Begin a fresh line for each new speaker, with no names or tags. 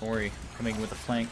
Don't worry, coming with a flank.